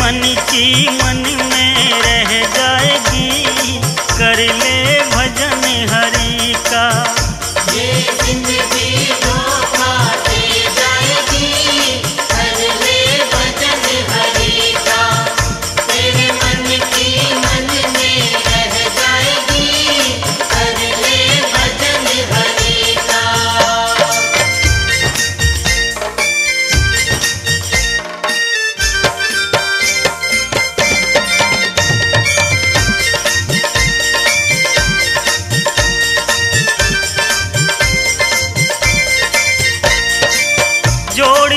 मन की मन में रह जाएगी।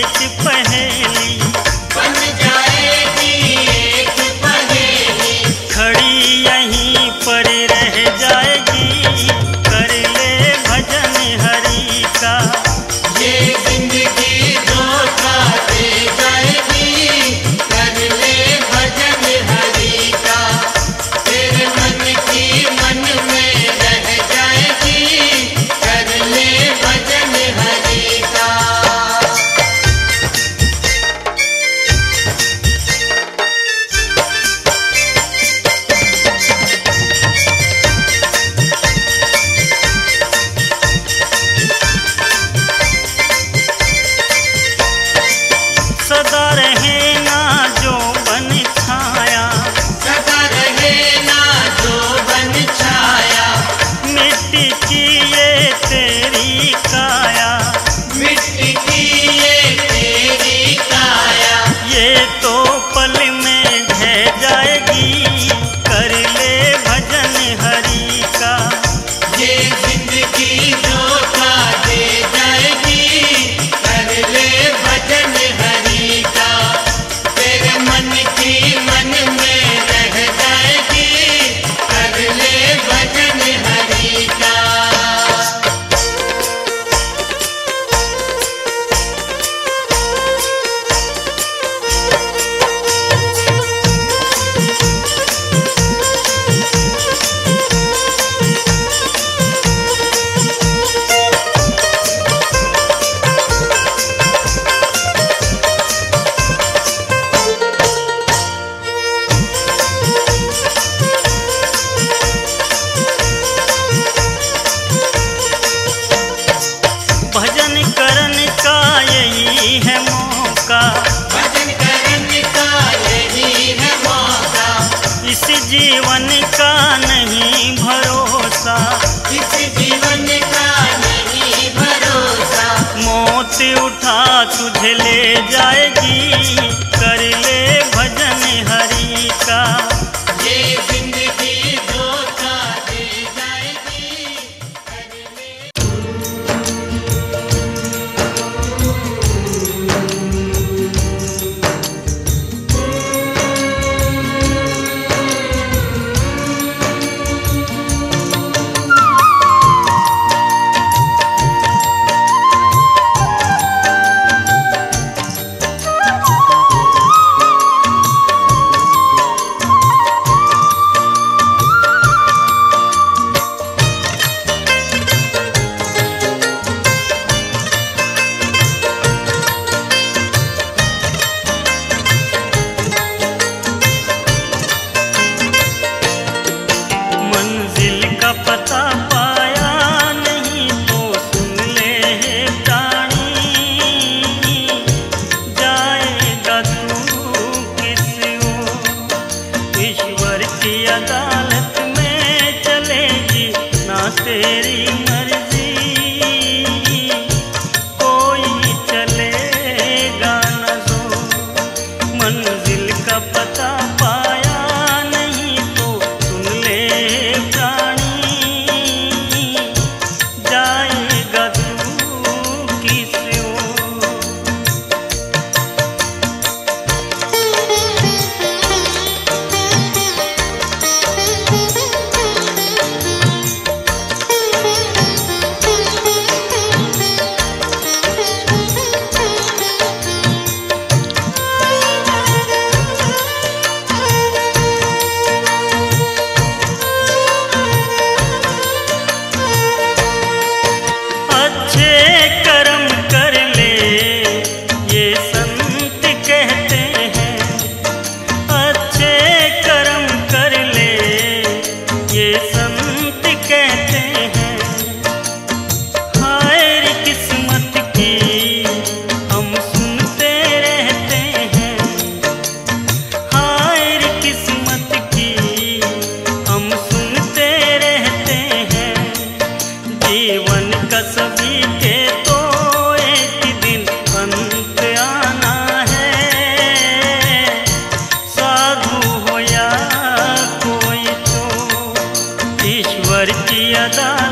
பேச்சு பல quieto जीवन का नहीं भरोसा। इस जीवन का नहीं भरोसा। मौत उठा तुझे ले जाएगी। सदा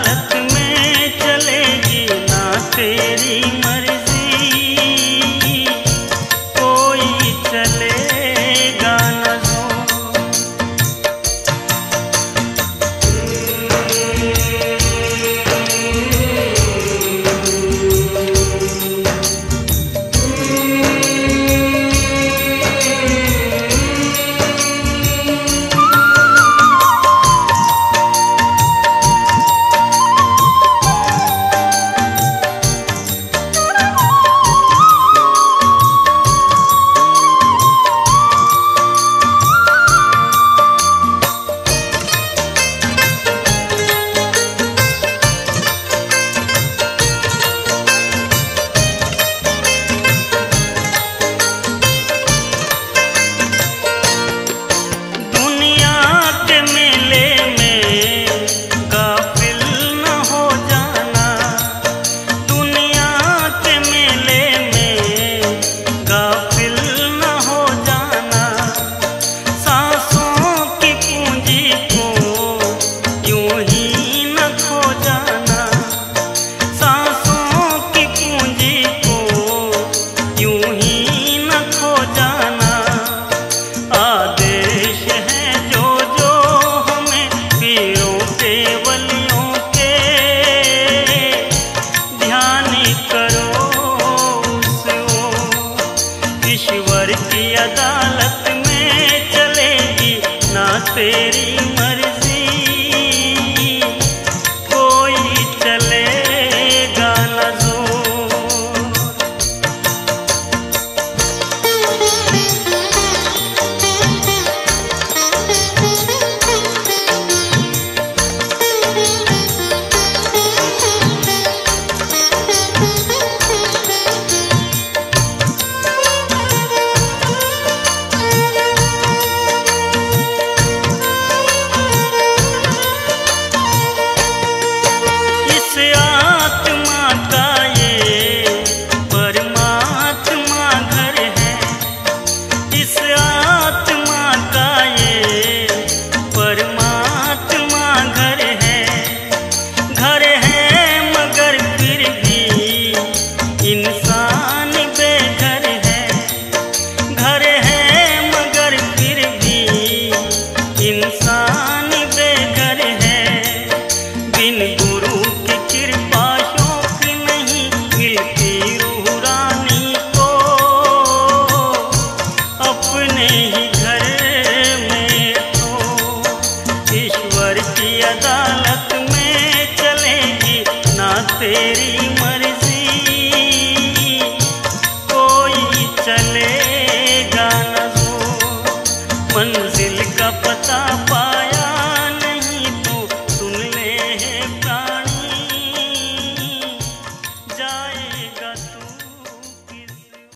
अदालत में चलेगी। ना तेरी तेरी